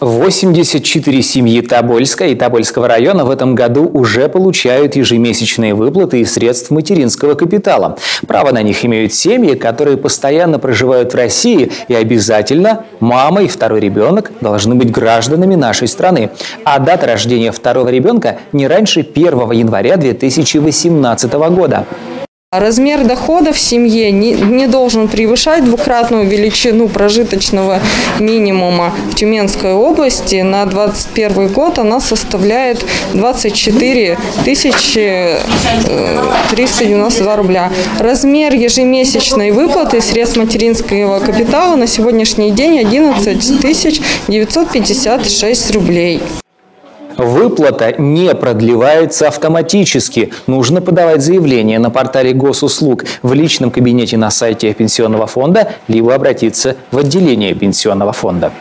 84 семьи Тобольска и Тобольского района в этом году уже получают ежемесячные выплаты из средств материнского капитала. Право на них имеют семьи, которые постоянно проживают в России и обязательно мама и второй ребенок должны быть гражданами нашей страны. А дата рождения второго ребенка не раньше 1 января 2018 года. Размер дохода в семье не, не должен превышать двукратную величину прожиточного минимума в Тюменской области. На 2021 год она составляет 24 тысячи 392 рубля. Размер ежемесячной выплаты средств материнского капитала на сегодняшний день 11 тысяч 956 рублей. Выплата не продлевается автоматически. Нужно подавать заявление на портале госуслуг в личном кабинете на сайте Пенсионного фонда, либо обратиться в отделение Пенсионного фонда.